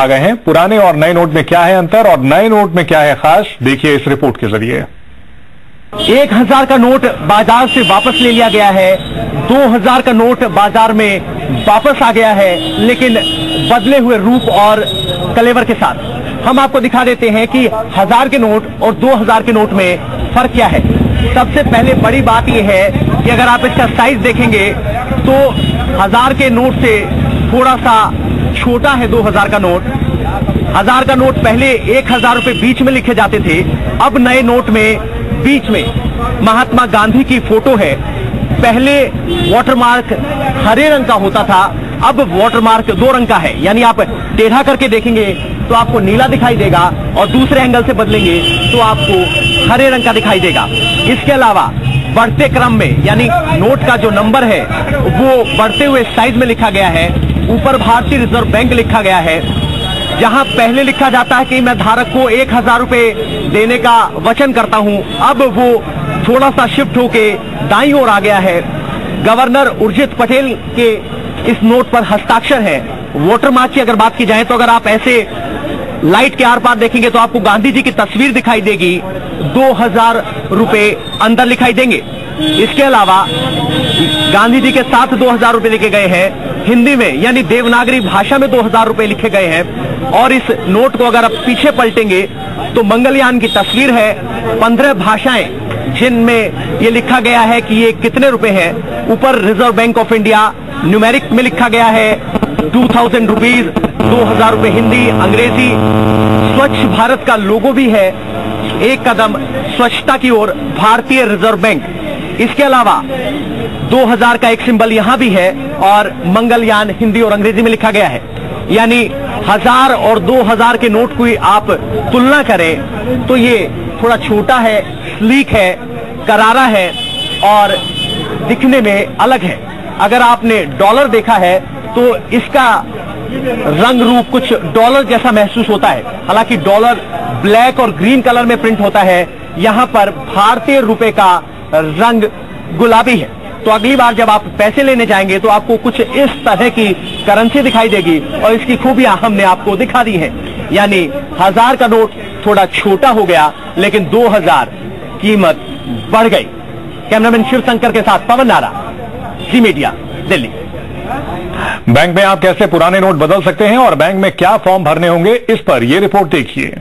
आ गए हैं। पुराने और नए नोट में क्या है अंतर? और नए नोट में क्या है खास? देखिए इस रिपोर्ट के ज़रिए। एक हज़ार का नोट बाज़ार से वापस ले लिया गया है। दो हज़ार का नोट बाज़ार में वापस आ गया है, लेकिन बदले हुए रूप और कलेवर के साथ। हम आपको दिखा देते हैं कि हज़ार के नोट और दो हज़ार के नोट में फ़र्क क्या है। सबसे पहले बड़ी बात यह है कि अगर आप इसका साइज़ देखेंगे तो हज़ार के नोट से थोड़ा सा छोटा है दो हज़ार का नोट। हज़ार का नोट पहले एक हज़ार रुपये बीच में लिखे जाते थे, अब नए नोट में बीच में। महात्मा गांधी की फ़ोटो है। पहले वाटरमार्क हरे रंग का होता था, अब वाटरमार्क दो रंग का है। यानी आप टेढ़ा करके देखेंगे तो आपको नीला दिखाई देगा और दूसरे एंगल से बदलेंगे तो आपको हरे रंग का दिखाई देगा। इसके अलावा बढ़ते क्रम में, यानी नोट का जो नंबर है, वो बढ़ते हुए साइज़ में लिखा गया है। ऊपर भारतीय रिज़र्व बैंक लिखा गया है। जहाँ पहले लिखा जाता है कि मैं धारक को एक हज़ार रूपए देने का वचन करता हूँ, अब वो थोड़ा सा शिफ्ट होके दाई ओर आ गया है। गवर्नर उर्जित पटेल के इस नोट पर हस्ताक्षर है। वोटर मार्च की अगर बात की जाए तो अगर आप ऐसे लाइट के आर पार देखेंगे तो आपको गांधी जी की तस्वीर दिखाई देगी। दो हज़ार रुपये अंदर दिखाई देंगे। इसके अलावा गांधी जी के साथ दो हज़ार रुपये लिखे गए हैं। हिंदी में, यानी देवनागरी भाषा में दो हज़ार रुपये लिखे गए हैं। और इस नोट को अगर आप पीछे पलटेंगे तो मंगलयान की तस्वीर है, पंद्रह भाषाएँ, जिनमें ये लिखा गया है कि ये कितने रुपए हैं। ऊपर Reserve Bank of India numeric में लिखा गया है टू थाउज़ेंड रुपीज़ दो हज़ार रुपये हिंदी, अंग्रेज़ी। स्वच्छ भारत का लोगो भी है। एक कदम स्वच्छता की ओर, भारतीय रिज़र्व बैंक इसके अलावा 2000 का एक सिंबल यहाँ भी है और मंगलयान हिंदी और अंग्रेज़ी में लिखा गया है। यानी हज़ार और 2000 के नोट की आप तुलना करें तो ये थोड़ा छोटा है स्लीक है, करारा है और दिखने में अलग है। अगर आपने डॉलर देखा है तो इसका रंग रूप कुछ डॉलर जैसा महसूस होता है। हालाँकि डॉलर ब्लैक और ग्रीन कलर में प्रिंट होता है, यहाँ पर भारतीय रुपए का रंग गुलाबी है। तो अगली बार जब आप पैसे लेने जाएँगे तो आपको कुछ इस तरह की करेंसी दिखाई देगी और इसकी खूबियाँ हमने आपको दिखा दी हैं। यानी हज़ार का नोट थोड़ा छोटा हो गया, लेकिन दो हज़ार कीमत बढ़ गई। कैमरामैन शिव शंकर के साथ पवन नारा, जी मीडिया, दिल्ली। बैंक में आप कैसे पुराने नोट बदल सकते हैं और बैंक में क्या फॉर्म भरने होंगे, इस पर यह रिपोर्ट देखिए।